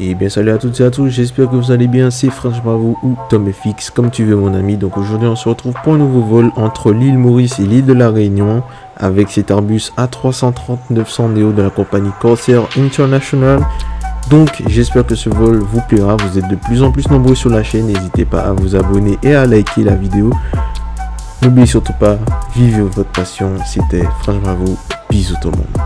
Et bien salut à toutes et à tous, j'espère que vous allez bien, c'est French Bravo ou Tom FX, comme tu veux mon ami. Donc aujourd'hui on se retrouve pour un nouveau vol entre l'île Maurice et l'île de la Réunion avec cet Airbus A330-900 Neo de la compagnie Corsair International. Donc j'espère que ce vol vous plaira, vous êtes de plus en plus nombreux sur la chaîne, n'hésitez pas à vous abonner et à liker la vidéo. N'oubliez surtout pas, vivez votre passion, c'était French Bravo, bisous tout le monde.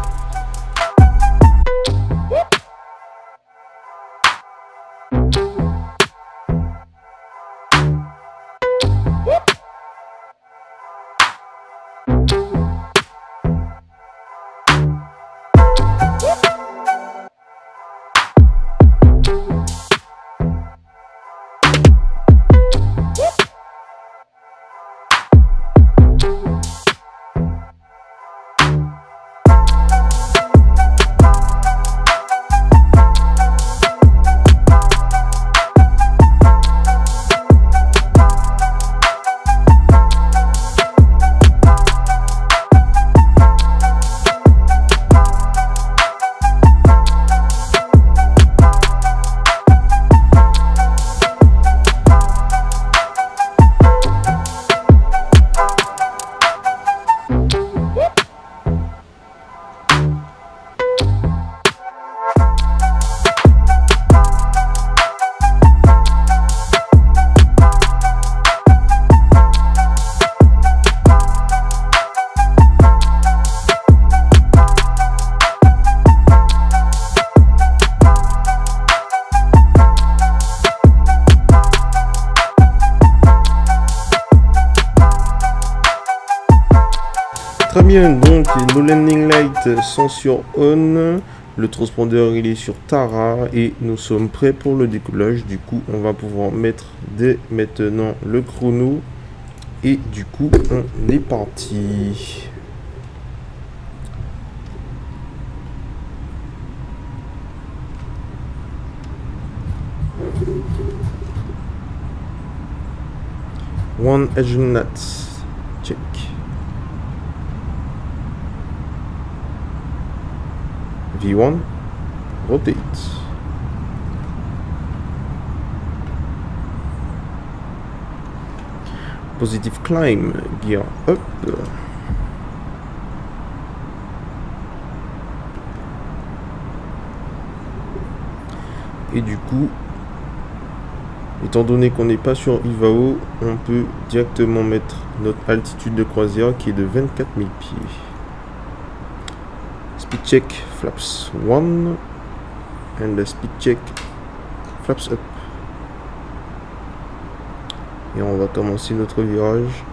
Landing lights sont sur on. Le transpondeur il est sur Tara et nous sommes prêts pour le décollage. Du coup, on va pouvoir mettre dès maintenant le chrono. Et du coup, on est parti. One edge nuts. Check. V1 rotate. Positive climb gear up. Et du coup étant donné qu'on n'est pas sur IVAO on peut directement mettre notre altitude de croisière qui est de 24 000 pieds speed check flaps 1 and the speed check flaps up. Et on va commencer notre virage.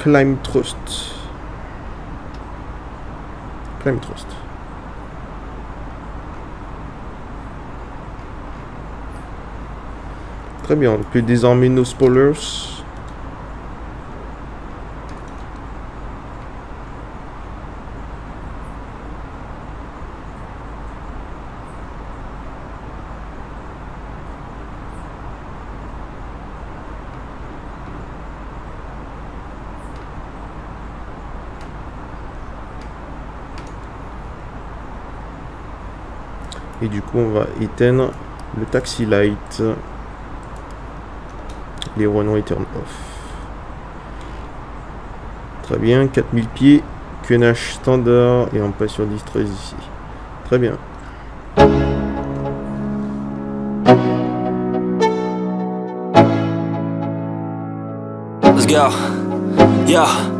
Climb thrust. Climb thrust. Très bien on peut désormais nos spoilers et du coup on va éteindre le taxi light les one way turn off très bien 4000 pieds QNH standard et on passe sur 10 13 ici très bien Let's go. Yo.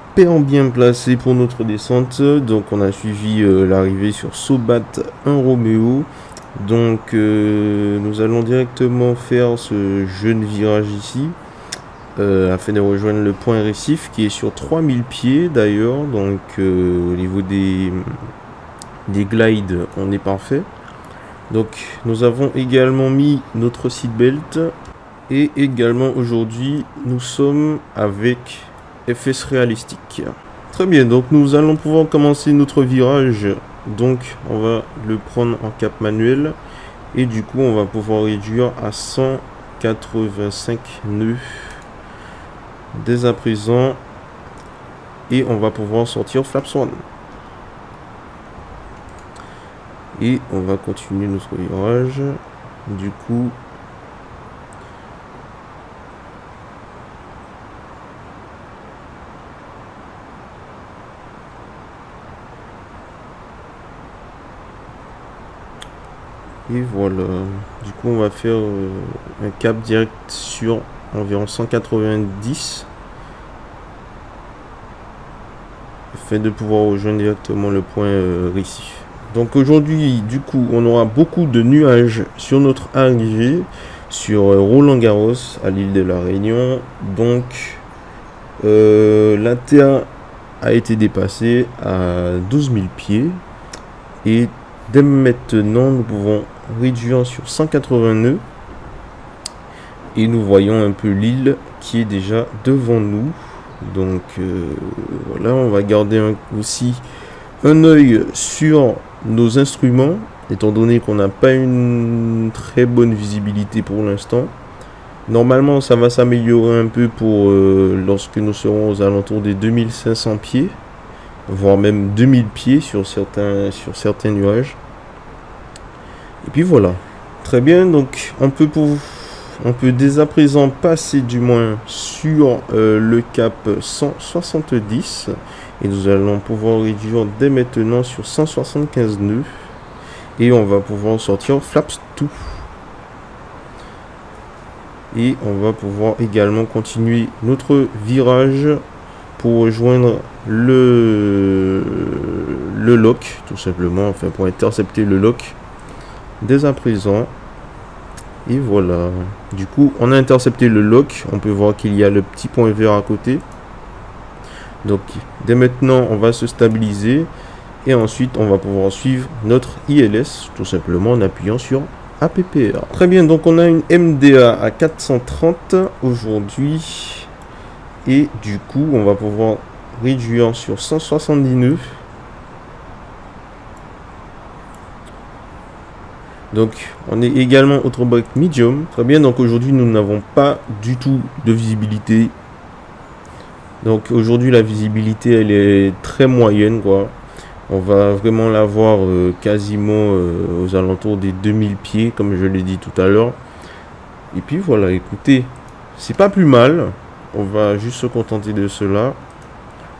hyper bien placé pour notre descente. Donc on a suivi euh, l'arrivée sur Sobat 1 Romeo Donc euh, nous allons directement faire ce jeune virage ici. Euh, afin de rejoindre le point récif qui est sur 3000 pieds d'ailleurs. Donc au niveau des, des glides, on est parfait. Donc nous avons également mis notre seatbelt. Et également aujourd'hui, nous sommes avec FS réalistique. Très bien, donc nous allons pouvoir commencer notre virage. Donc on va le prendre en cap manuel. Et du coup, on va pouvoir réduire à 185 nœuds dès à présent. Et on va pouvoir sortir Flaps 1. Et on va continuer notre virage. Du coup, Voilà. Du coup, on va faire euh, un cap direct sur environ 190 afin de pouvoir rejoindre directement le point euh. Donc aujourd'hui, du coup, on aura beaucoup de nuages sur notre arrivée sur euh, Roland Garros à l'île de la Réunion. Donc la terre a été dépassée à 12 000 pieds et dès maintenant nous pouvons réduire sur 180 nœuds. Et nous voyons un peu l'île qui est déjà devant nous. Donc euh, voilà on va garder aussi un œil sur nos instruments étant donné qu'on n'a pas une très bonne visibilité pour l'instant. Normalement ça va s'améliorer un peu pour euh, lorsque nous serons aux alentours des 2500 pieds voire même 2000 pieds sur certains sur certains nuages et puis voilà. Très bien, donc on peut, pour, on peut dès à présent passer du moins sur euh, le cap 170. Et nous allons pouvoir réduire dès maintenant sur 175 nœuds. Et on va pouvoir sortir flaps 2. Et on va pouvoir également continuer notre virage pour rejoindre le, le lock, tout simplement, enfin pour intercepter le lock dès à présent. Et voilà. Du coup, on a intercepté le lock. On peut voir qu'il y a le petit point vert à côté. Donc, dès maintenant, on va se stabiliser. Et ensuite, on va pouvoir suivre notre ILS, tout simplement en appuyant sur APPR. Très bien, donc on a une MDA à 430 aujourd'hui. Et du coup, on va pouvoir réduire sur 170 nœuds. Donc on est également au trombone medium. Très bien, donc aujourd'hui nous n'avons pas du tout de visibilité. Donc aujourd'hui la visibilité elle est très moyenne quoi. On va vraiment la voir euh, quasiment euh, aux alentours des 2000 pieds comme je l'ai dit tout à l'heure. Et puis voilà, écoutez, c'est pas plus mal. On va juste se contenter de cela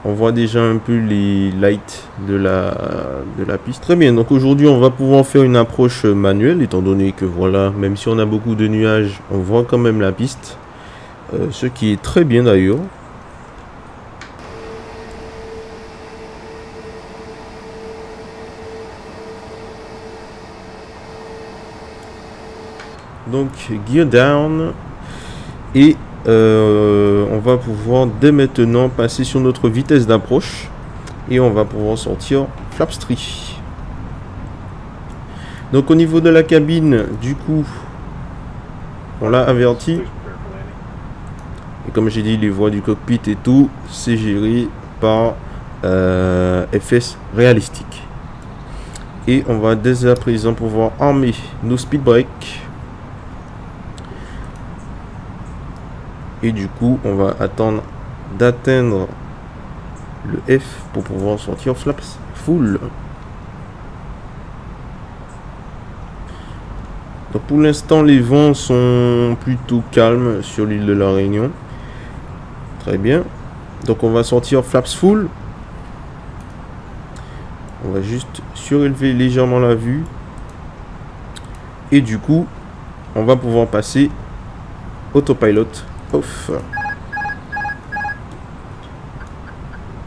on voit déjà un peu les lights de la, piste. Très bien, donc aujourd'hui on va pouvoir faire une approche manuelle, étant donné que voilà, même si on a beaucoup de nuages, on voit quand même la piste. Euh, ce qui est très bien d'ailleurs. Donc gear down et euh, on va pouvoir dès maintenant passer sur notre vitesse d'approche et on va pouvoir sortir Flapstreet. Donc au niveau de la cabine, du coup, on l'a averti. Et comme j'ai dit, les voies du cockpit et tout, c'est géré par euh, FS réalistique. Et on va dès à présent pouvoir armer nos speed breaks Et du coup, on va attendre d'atteindre le F pour pouvoir sortir flaps full. Donc pour l'instant, les vents sont plutôt calmes sur l'île de la Réunion. Très bien. Donc on va sortir flaps full. On va juste surélever légèrement la vue. Et du coup, on va pouvoir passer autopilot off.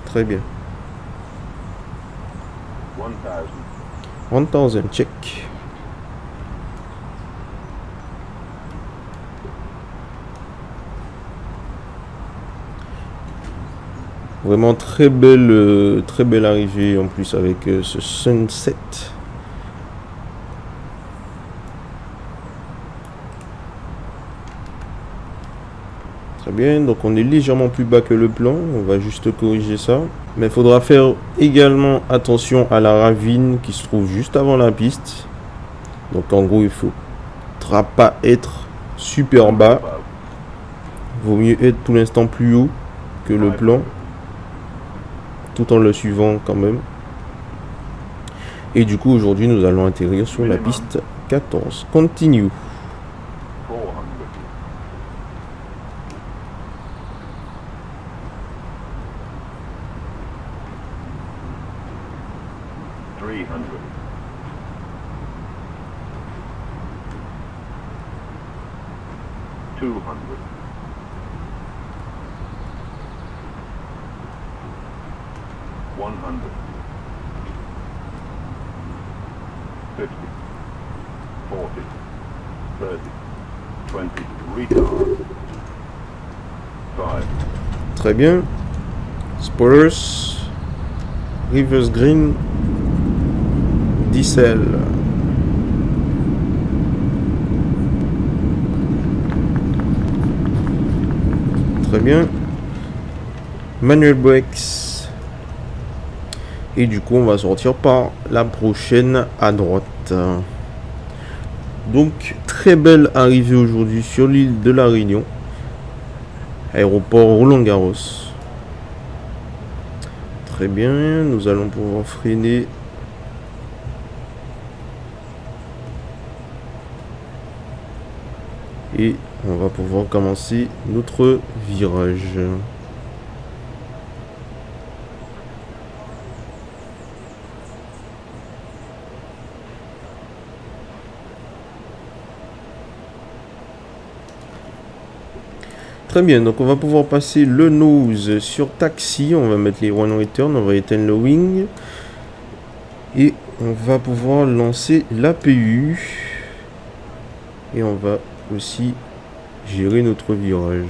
Très bien. 1000. 1000, check. Vraiment très belle, euh, très belle arrivée en plus avec euh, ce sunset. Très bien, donc on est légèrement plus bas que le plan, on va juste corriger ça. Mais il faudra faire également attention à la ravine qui se trouve juste avant la piste. Donc en gros, il faudra pas être super bas. Vaut mieux être tout l'instant plus haut que le plan. Tout en le suivant quand même. Et du coup, aujourd'hui, nous allons atterrir sur la piste 14. Continue. 40, 30, 20, retard, 5, Très bien. Spoilers. Rivers Green. Diesel. Très bien. Manuel Breaks. Et du coup, on va sortir par la prochaine à droite. Donc, très belle arrivée aujourd'hui sur l'île de la Réunion aéroport Roland Garros. Très bien, nous allons pouvoir freiner. Et on va pouvoir commencer notre virage. Très bien, donc on va pouvoir passer le nose sur taxi. On va mettre les one return, on va éteindre le wing. Et on va pouvoir lancer l'APU. Et on va aussi gérer notre virage.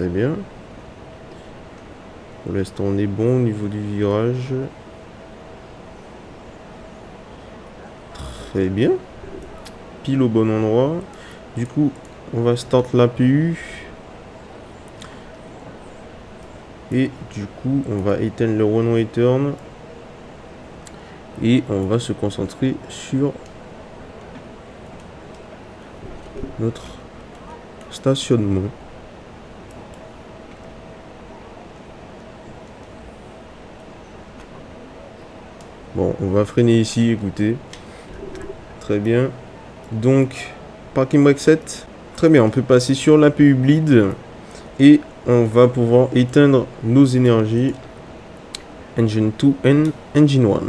Très bien. Pour l'instant, on est bon au niveau du virage. Très bien. Pile au bon endroit. Du coup, on va start l'APU. Et du coup, on va éteindre le run return. Et on va se concentrer sur notre stationnement. Bon, on va freiner ici, écoutez. Très bien. Donc, parking brake set. Très bien, on peut passer sur l'APU bleed. Et on va pouvoir éteindre nos énergies. Engine 2 and Engine 1.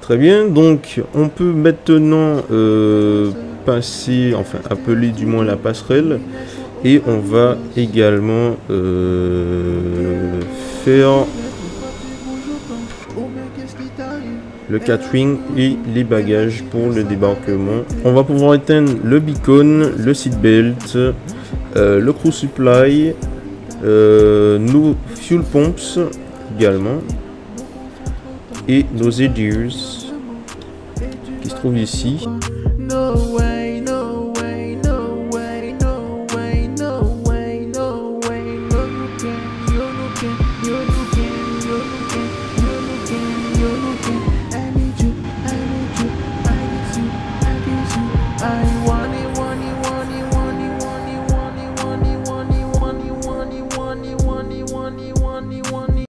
Très bien, donc on peut maintenant euh, passer, enfin appeler du moins la passerelle. Et on va également euh, faire le catering et les bagages pour le débarquement. On va pouvoir éteindre le beacon, le seatbelt, euh, le crew supply, euh, nos fuel pumps également et nos EDUs qui se trouvent ici.